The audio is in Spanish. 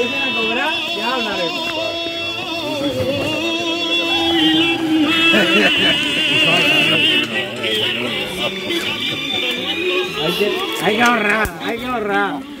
empiecen a cobrar, ya hablaremos. hay, que, hay que ahorrar, hay que ahorrar.